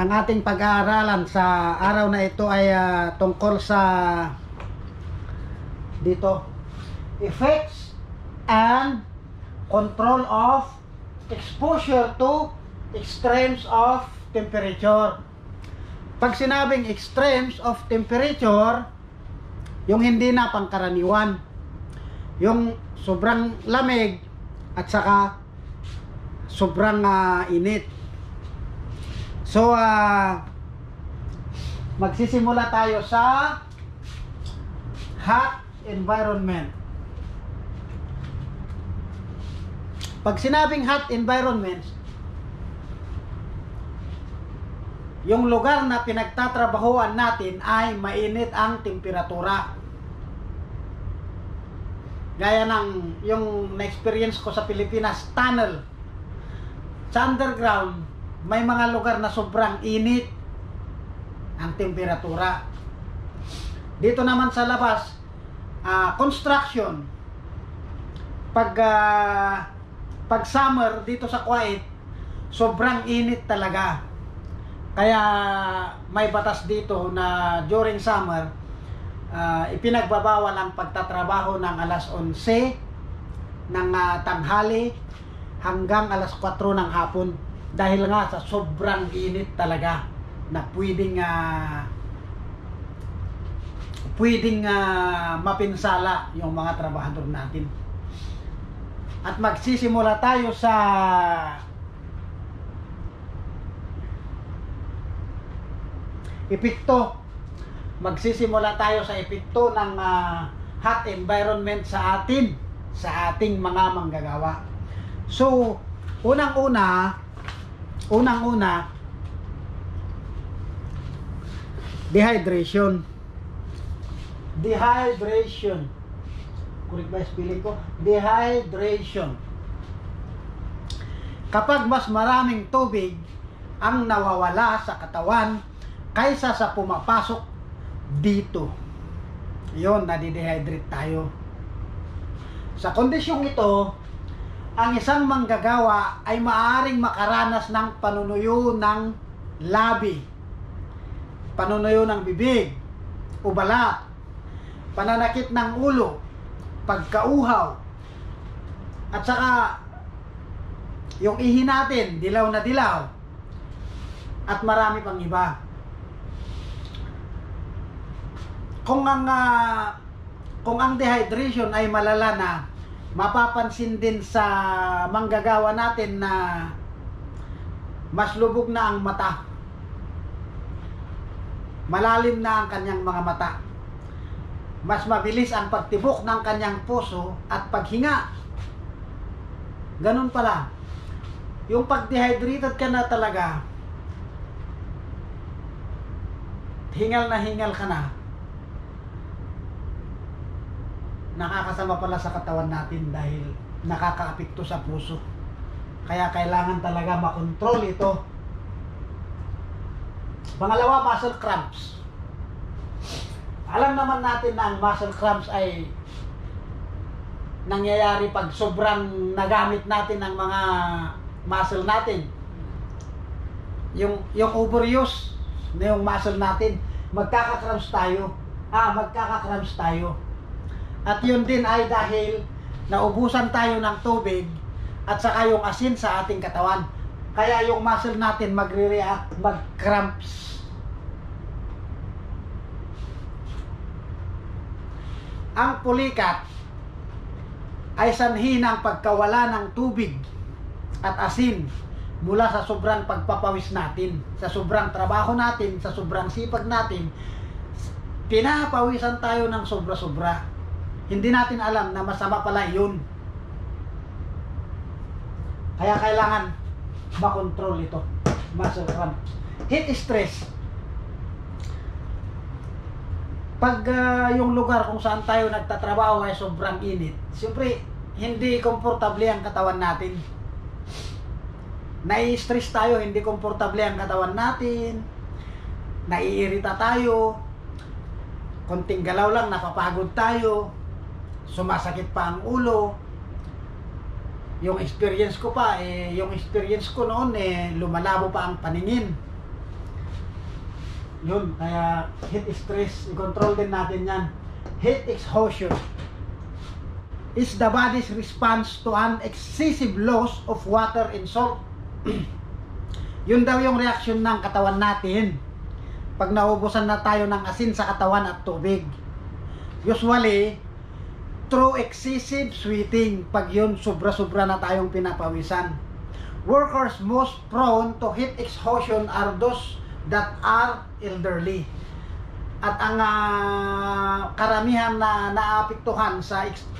ang ating pag-aaralan sa araw na ito ay ah, tungkol sa dito effects and control of exposure to extremes of temperature. Pag sinabing extremes of temperature, yung hindi na pangkaraniwan. Yung sobrang lamig at saka sobrang ah, init. So, ah, magsisimula tayo sa hot environment. Pag sinabing hot environment, yung lugar na pinagtatrabahuan natin ay mainit ang temperatura. Gaya ng yung na-experience ko sa Pilipinas, tunnel. Sa underground, may mga lugar na sobrang init ang temperatura. Dito naman sa labas, ah, construction. Pag ah, pag summer dito sa Kuwait, sobrang init talaga. Kaya may batas dito na during summer, ah, ipinagbabawal ang pagtatrabaho ng alas 11 ng ah, tanghali hanggang alas 4 ng hapon dahil nga sa sobrang init talaga na pwedeng ah, pwedeng ah, mapinsala yung mga trabahador natin. At magsisimula tayo sa epekto. Magsisimula tayo sa epekto ng ah, hot environment sa atin, sa ating mga manggagawa. So, unang-una, unang-una, dehydration. Dehydration. Correct ba spelling ko? Dehydration. Kapag mas maraming tubig ang nawawala sa katawan kaysa sa pumapasok dito. Yun, nadidehydrate tayo. Sa kondisyong ito, ang isang manggagawa ay maaaring makaranas ng panunuyo ng labi, panunuyo ng bibig, ubala, pananakit ng ulo, pagkauhaw, at saka yung ihi natin, dilaw na dilaw, at marami pang iba. Kung ang ah, kung ang dehydration ay malala na, mapapansin din sa manggagawa natin na mas lubog na ang mata. Malalim na ang kanyang mga mata. Mas mabilis ang pagtibok ng kanyang puso at paghinga. Ganun pala. Yung pag dehydrated ka na talaga, hingal na hingal ka na, nakakasama pala sa katawan natin dahil nakakaapekto sa puso. Kaya kailangan talaga makontrol ito. Pangalawa, muscle cramps. Alam naman natin na ang muscle cramps ay nangyayari pag sobrang nagamit natin ng mga muscle natin. Yung yung overuse na yung muscle natin, magkaka-cramps tayo. Ah, magkaka-cramps tayo. At yun din ay dahil naubusan tayo ng tubig at saka yung asin sa ating katawan. Kaya yung muscle natin magre-react, mag-cramps. Ang pulikat ay sanhi ng pagkawala ng tubig at asin mula sa sobrang pagpapawis natin, sa sobrang trabaho natin, sa sobrang sipag natin, pinapawisan tayo ng sobra-sobra hindi natin alam na masama pala yun. Kaya kailangan makontrol ito. Muscle cramp. Heat stress. Pag ah, yung lugar kung saan tayo nagtatrabaho ay sobrang init, siyempre hindi komportable ang katawan natin. Nai-stress tayo, hindi komportable ang katawan natin. Naiirita tayo. Konting galaw lang, napapagod tayo sumasakit pa ang ulo. Yung experience ko pa, eh, yung experience ko noon, eh, lumalabo pa ang paningin. Yun, kaya heat stress, i-control din natin yan. Heat exhaustion is the body's response to an excessive loss of water and salt. Yun daw yung reaksyon ng katawan natin pag naubusan na tayo ng asin sa katawan at tubig. Usually, through excessive sweating, pag yun sobra-sobra na tayong pinapawisan. Workers most prone to heat exhaustion are those that are elderly. At ang uh, karamihan na naapektuhan sa ex-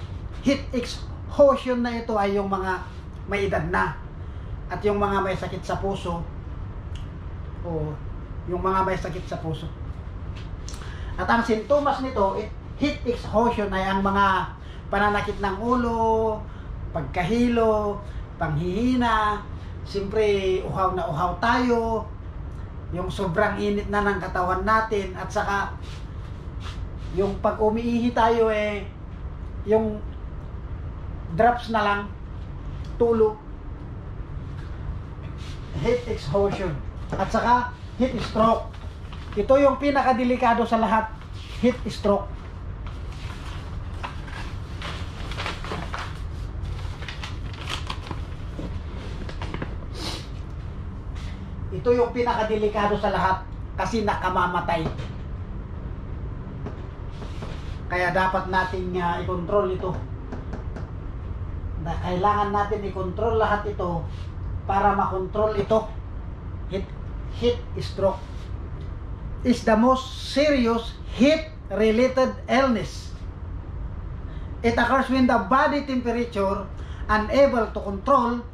heat exhaustion na ito ay yung mga may edad na at yung mga may sakit sa puso o yung mga may sakit sa puso. At ang sintomas nito, heat exhaustion ay ang mga pananakit ng ulo, pagkahilo, panghihina, siyempre uhaw na uhaw tayo, yung sobrang init na ng katawan natin at saka yung pag umiihi tayo eh yung drops na lang tulo heat exhaustion at saka heat stroke. Ito yung pinakadelikado sa lahat heat stroke ito yung pinakadelikado sa lahat kasi nakamamatay. Kaya dapat nating uh, i-control ito. Na kailangan natin i-control lahat ito para makontrol ito. Heat, heat stroke is the most serious heat-related illness. It occurs when the body temperature unable to control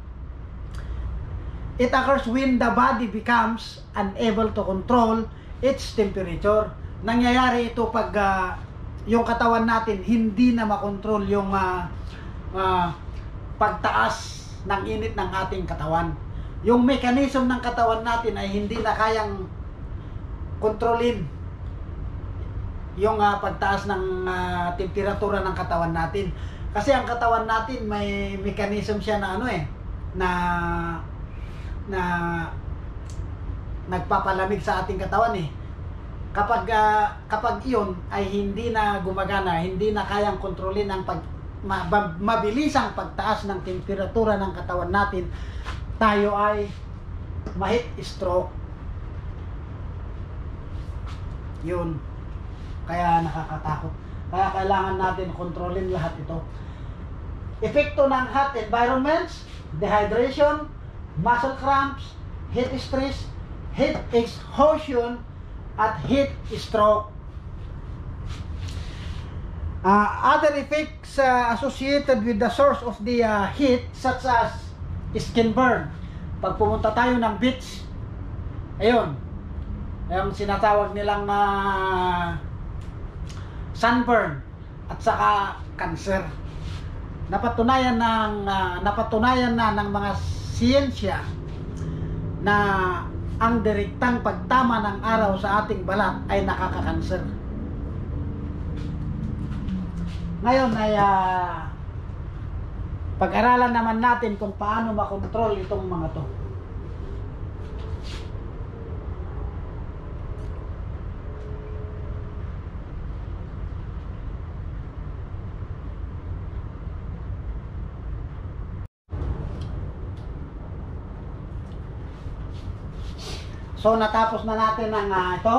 It occurs when the body becomes unable to control its temperature. Nangyayari ito pag uh, yung katawan natin hindi na makontrol yung uh, uh, pagtaas ng init ng ating katawan. Yung mechanism ng katawan natin ay hindi na kayang kontrolin yung uh, pagtaas ng uh, temperatura ng katawan natin. Kasi ang katawan natin may mechanism siya na ano eh na na nagpapalamig sa ating katawan eh. Kapag uh, kapag iyon ay hindi na gumagana, hindi na kayang kontrolin ang pag ma, mabilisang pagtaas ng temperatura ng katawan natin, tayo ay mahit stroke. Yun. Kaya nakakatakot. Kaya kailangan natin kontrolin lahat ito. Epekto ng hot environments, dehydration, muscle cramps, heat stress, heat exhaustion, at heat stroke. Uh, other effects uh, associated with the source of the uh, heat such as skin burn. Pag pumunta tayo ng beach, ayun, yung sinatawag nilang uh, sunburn at saka cancer. Napatunayan ng uh, napatunayan na ng mga siyensya na ang direktang pagtama ng araw sa ating balat ay nakakakanser. Ngayon ay uh, pag-aralan naman natin kung paano makontrol itong mga to. So natapos na natin ang uh, ito.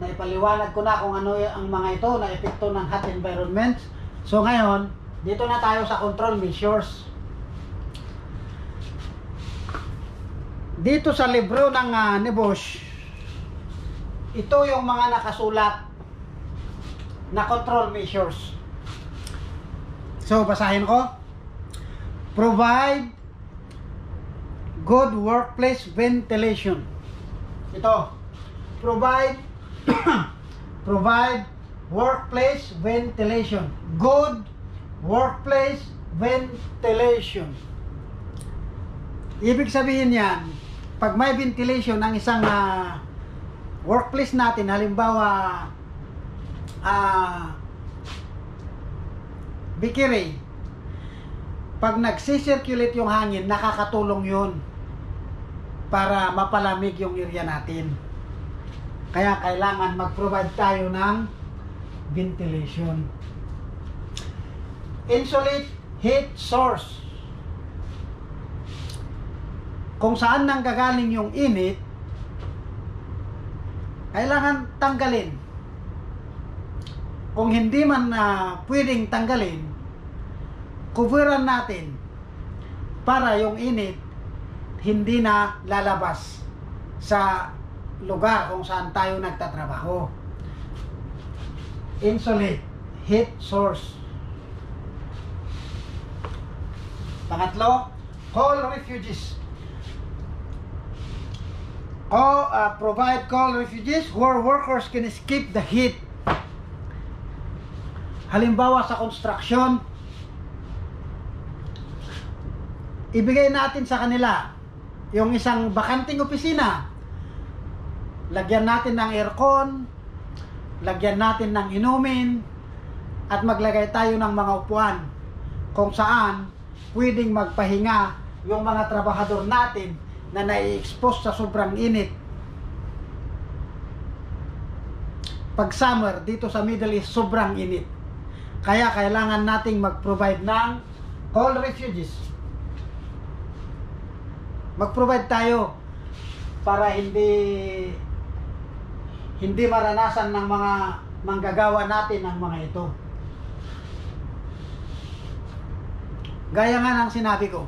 Naipaliwanag ko na kung ano ang mga ito na epekto ng hot environment. So ngayon, dito na tayo sa control measures. Dito sa libro ng uh, ni Bosch, ito yung mga nakasulat na control measures. So basahin ko. Provide good workplace ventilation. Ito, provide provide workplace ventilation. Good workplace ventilation. Ibig sabihin yan, pag may ventilation ng isang uh, workplace natin, halimbawa, uh, bikiri, pag nagsisirculate yung hangin, nakakatulong yun para mapalamig yung area natin. Kaya kailangan mag-provide tayo ng ventilation. Insulate heat source. Kung saan nang gagaling yung init, kailangan tanggalin. Kung hindi man na uh, pwedeng tanggalin, coveran natin para yung init hindi na lalabas sa lugar kung saan tayo nagtatrabaho. Insulate, heat source. Pangatlo, coal refuges. O uh, provide coal refuges where workers can escape the heat. Halimbawa sa construction, ibigay natin sa kanila yung isang bakanting opisina. Lagyan natin ng aircon, lagyan natin ng inumin, at maglagay tayo ng mga upuan kung saan pwedeng magpahinga yung mga trabahador natin na nai-expose sa sobrang init. Pag summer, dito sa Middle East, sobrang init. Kaya kailangan nating mag-provide ng cold refuges. Mag-provide tayo para hindi hindi maranasan ng mga manggagawa natin ang mga ito. Gaya nga ng sinabi ko,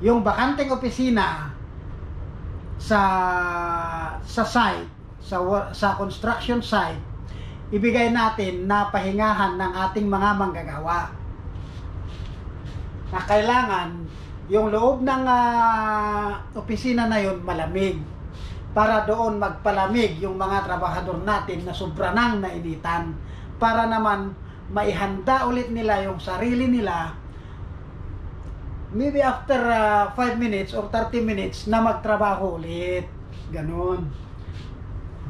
yung bakanteng opisina sa sa site, sa sa construction site, ibigay natin na pahingahan ng ating mga manggagawa. Na kailangan yung loob ng uh, opisina na yon malamig para doon magpalamig yung mga trabahador natin na sobra nang nainitan para naman maihanda ulit nila yung sarili nila maybe after 5 uh, minutes or 30 minutes na magtrabaho ulit. Ganon.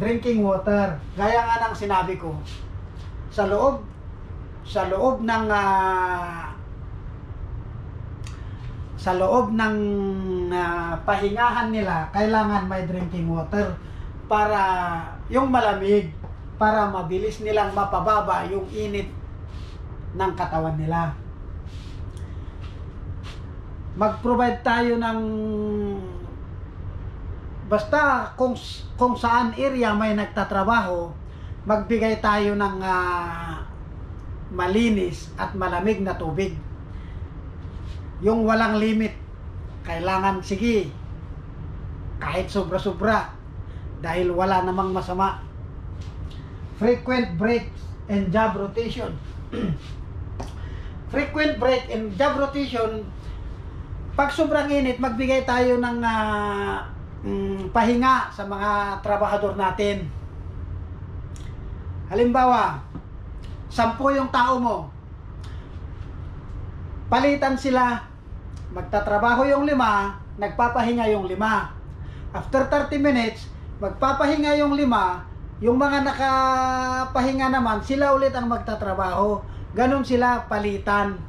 Drinking water. Gaya nga ng sinabi ko, sa loob, sa loob ng uh, sa loob ng uh, pahingahan nila, kailangan may drinking water para yung malamig, para mabilis nilang mapababa yung init ng katawan nila mag-provide tayo ng basta kung kung saan area may nagtatrabaho, magbigay tayo ng uh, malinis at malamig na tubig. Yung walang limit, kailangan sige kahit sobra-sobra dahil wala namang masama. Frequent breaks and job rotation. Frequent break and job rotation pag sobrang init, magbigay tayo ng uh, um, pahinga sa mga trabahador natin. Halimbawa, sampu yung tao mo. Palitan sila, magtatrabaho yung lima, nagpapahinga yung lima. After 30 minutes, magpapahinga yung lima, yung mga nakapahinga naman, sila ulit ang magtatrabaho. Ganon sila palitan.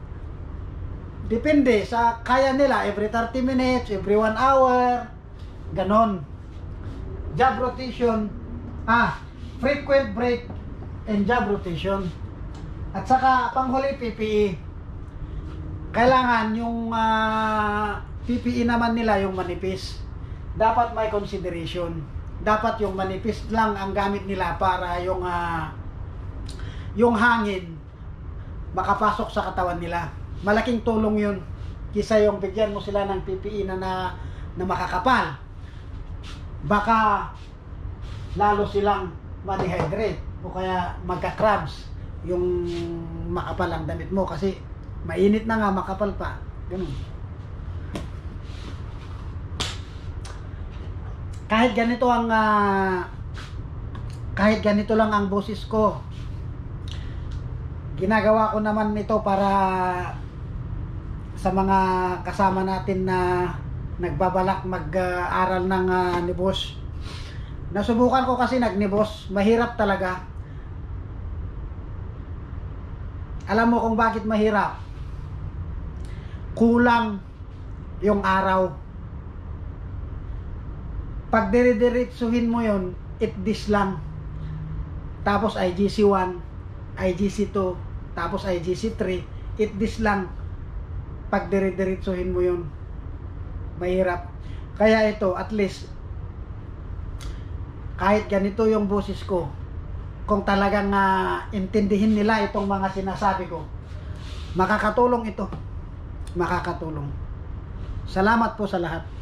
Depende sa kaya nila every 30 minutes, every 1 hour, ganon. Job rotation, ah, frequent break and job rotation. At saka panghuli PPE. Kailangan yung uh, ah, PPE naman nila yung manipis. Dapat may consideration. Dapat yung manipis lang ang gamit nila para yung uh, yung hangin makapasok sa katawan nila malaking tulong yun kisa yung bigyan mo sila ng PPE na, na, na makakapal baka lalo silang ma-dehydrate o kaya magka-crabs yung makapal ang damit mo kasi mainit na nga makapal pa ganun kahit ganito ang uh, kahit ganito lang ang boses ko ginagawa ko naman ito para sa mga kasama natin na nagbabalak mag-aral ng uh, nibos. Nasubukan ko kasi nagnibos, mahirap talaga. Alam mo kung bakit mahirap? Kulang yung araw. Pag dire-diretsuhin mo yon, it this lang. Tapos IGC 1, IGC 2, tapos IGC 3, it this lang. Pag dire-diretsuhin mo yon, mahirap. Kaya ito, at least, kahit ganito yung boses ko, kung talagang ah, intindihin nila itong mga sinasabi ko, makakatulong ito. Makakatulong. Salamat po sa lahat.